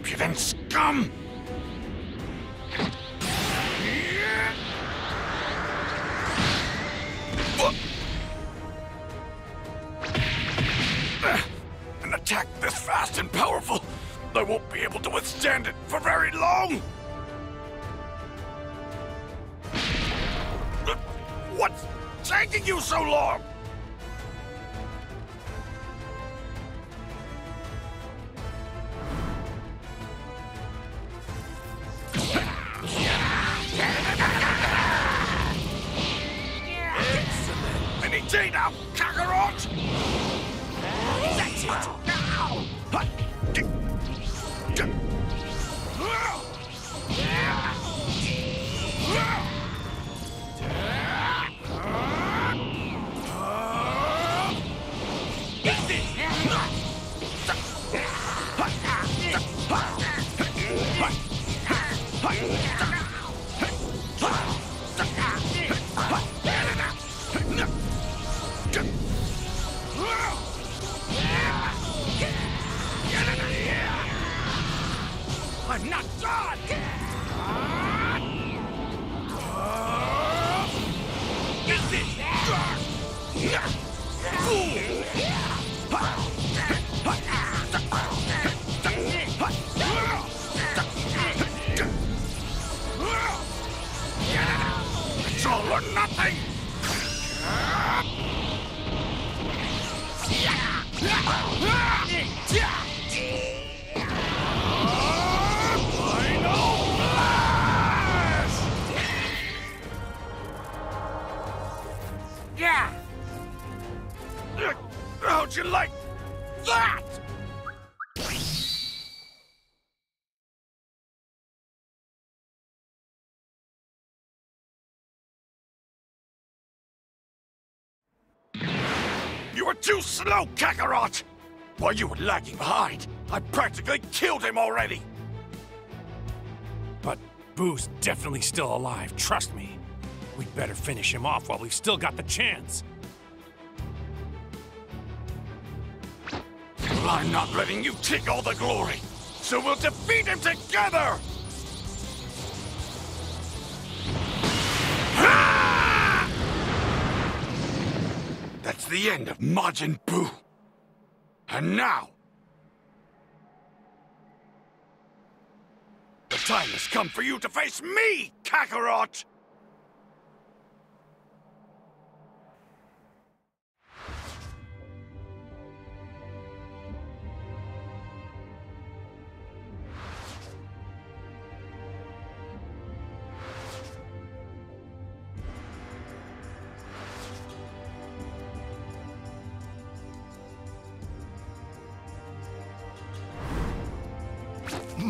Impudent scum! An attack this fast and powerful, I won't be able to withstand it for very long! What's taking you so long? Day now, Kakarot! That's it! Now! んなさい。う too slow, Kakarot! While you were lagging behind, I practically killed him already! But Buu's definitely still alive, trust me. We'd better finish him off while we've still got the chance. Well, I'm not letting you take all the glory, so we'll defeat him together! That's the end of Majin Buu. And now... The time has come for you to face me, Kakarot!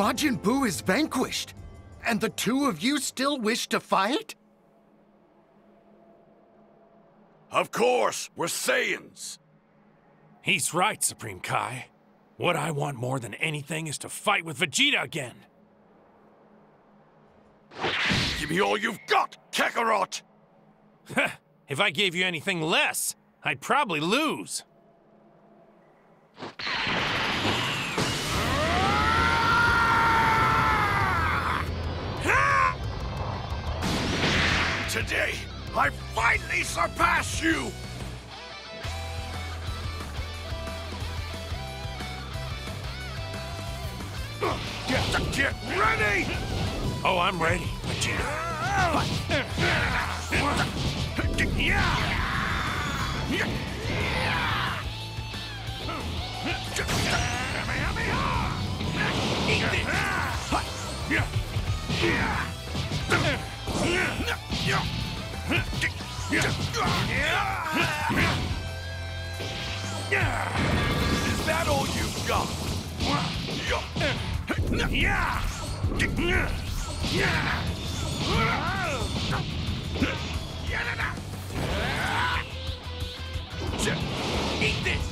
Majin Buu is vanquished, and the two of you still wish to fight? Of course, we're Saiyans. He's right, Supreme Kai. What I want more than anything is to fight with Vegeta again. Give me all you've got, Kakarot! if I gave you anything less, I'd probably lose. Today, I finally surpass you! Get, get ready! Oh, I'm ready, Vegeta. Is that all you've got? Eat this!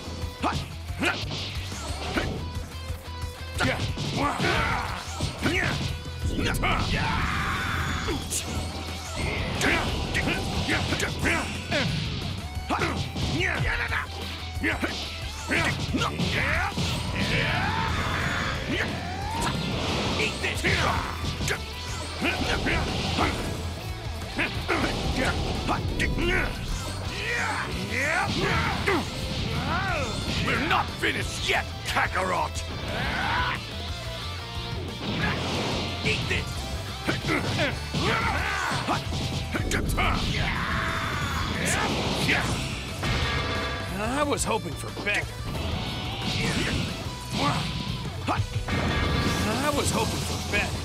We're not finished yet, Kakarot! Eat this! I was hoping for better. I was hoping for better.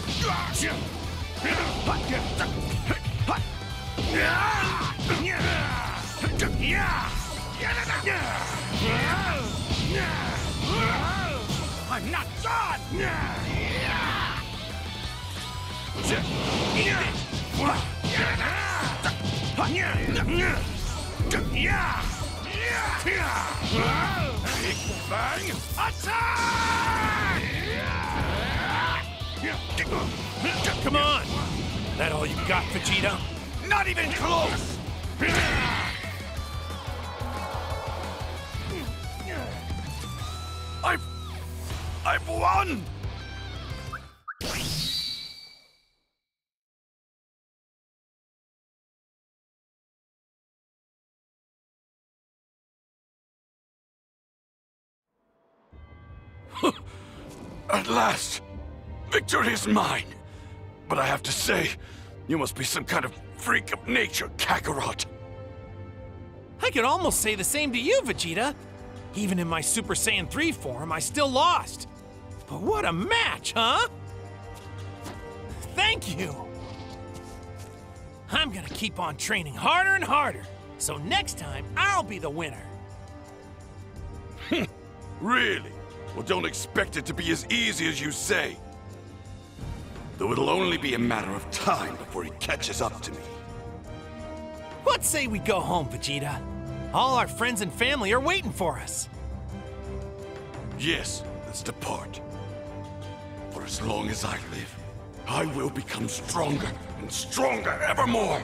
I'm not done! Attack! Come on! That all you got, Vegeta? Not even close! I've... I've won! At last, victory is mine. But I have to say, you must be some kind of freak of nature, Kakarot. I could almost say the same to you, Vegeta. Even in my Super Saiyan 3 form, I still lost. But what a match, huh? Thank you! I'm gonna keep on training harder and harder, so next time I'll be the winner. Really? Well, don't expect it to be as easy as you say. Though it'll only be a matter of time before he catches up to me. What say we go home, Vegeta? All our friends and family are waiting for us. Yes, let's depart. For as long as I live, I will become stronger and stronger evermore.